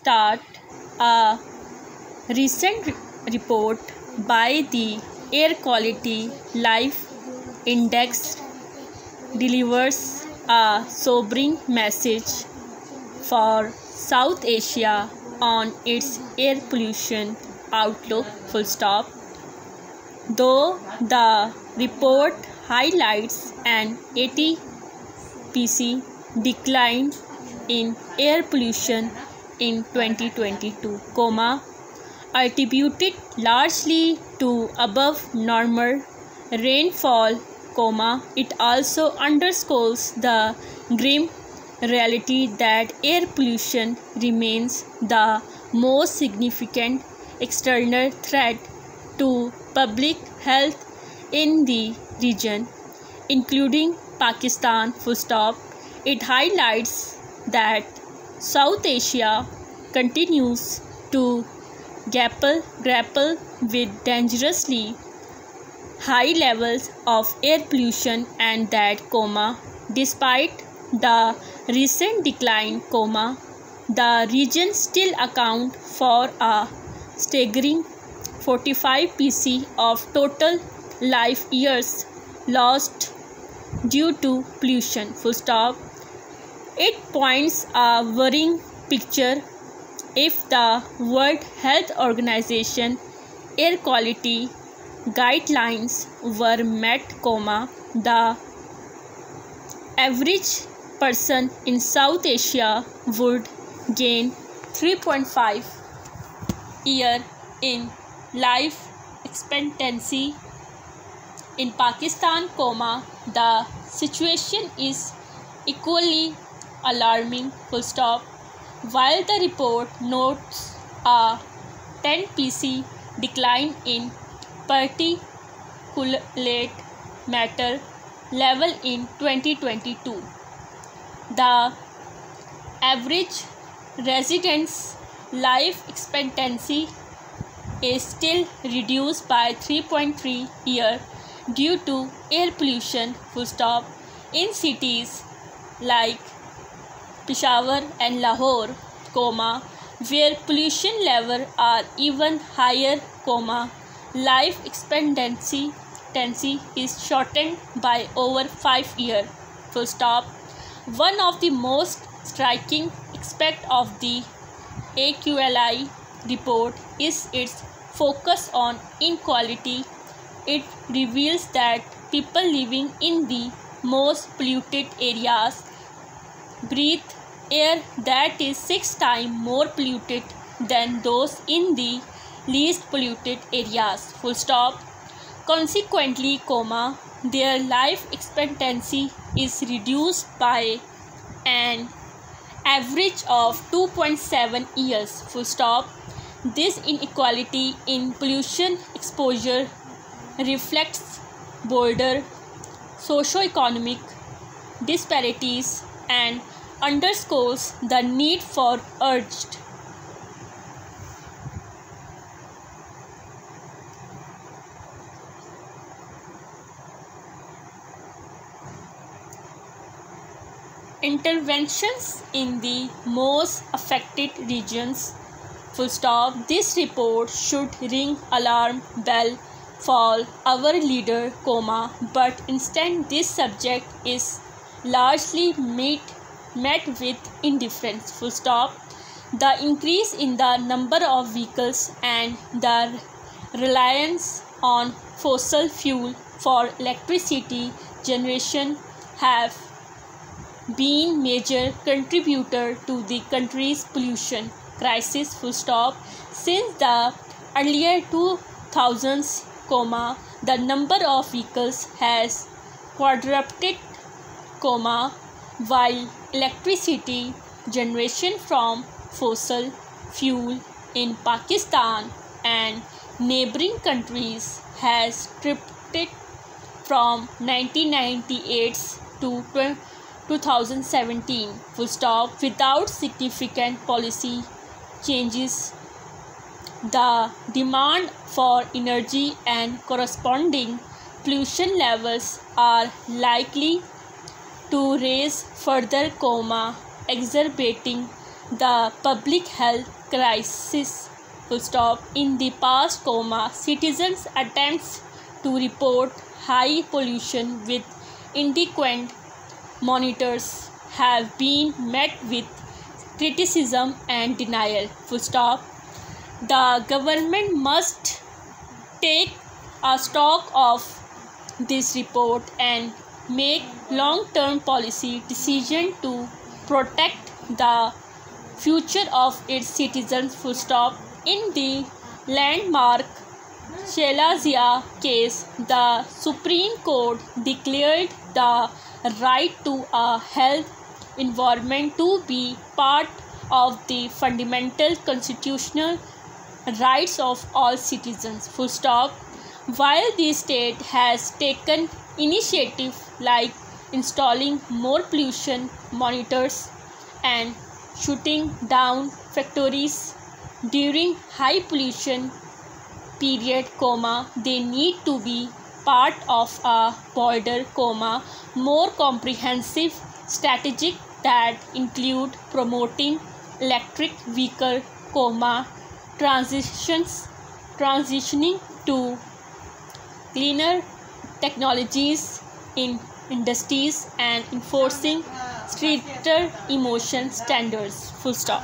start a recent report by the Air Quality Life Index delivers a sobering message for South Asia on its air pollution outlook full stop. Though the report highlights an 80 pc decline in air pollution in 2022 comma attributed largely to above normal rainfall comma it also underscores the grim reality that air pollution remains the most significant external threat to public health in the region including Pakistan full stop. It highlights that South Asia continues to grapple, grapple with dangerously high levels of air pollution and that comma despite the recent decline comma the region still account for a staggering 45 pc of total life years lost due to pollution. Full stop. It points a worrying picture if the world health organization air quality guidelines were met comma the average person in South Asia would gain 3.5 year in life expectancy. In Pakistan comma the situation is equally alarming full stop while the report notes a 10 pc decline in particulate matter level in 2022 the average resident's life expectancy is still reduced by 3.3 year due to air pollution full stop in cities like Peshawar and Lahore where pollution level are even higher life expectancy is shortened by over 5 years. full stop one of the most striking aspects of the AQLI report is its focus on inequality. It reveals that people living in the most polluted areas breathe air that is six times more polluted than those in the least polluted areas. Full stop. Consequently, their life expectancy is reduced by an average of 2.7 years full stop this inequality in pollution exposure reflects bolder socio-economic disparities and underscores the need for urged. Interventions in the most affected regions full stop this report should ring alarm bell for our leader comma but instead this subject is largely met, met with indifference full stop. The increase in the number of vehicles and the reliance on fossil fuel for electricity generation have been major contributor to the country's pollution crisis full stop. Since the earlier 2000s comma the number of vehicles has quadrupled comma while electricity generation from fossil fuel in Pakistan and neighboring countries has tripled from 1998 to 2017 full stop. Without significant policy changes the demand for energy and corresponding pollution levels are likely to raise further coma exacerbating the public health crisis. Full stop in the past coma citizens attempts to report high pollution with inadequate monitors have been met with criticism and denial. Full stop the government must take a stock of this report and make long-term policy decision to protect the future of its citizens full stop. In the landmark Shehla Zia case the Supreme Court declared the right to a health environment to be part of the fundamental constitutional rights of all citizens full stop. While the state has taken initiative like installing more pollution monitors and shutting down factories. During high pollution period comma they need to be part of a broader comma more comprehensive strategic that include promoting electric vehicle comma transitions transitioning to cleaner technologies in industries and enforcing stricter emission standards full stop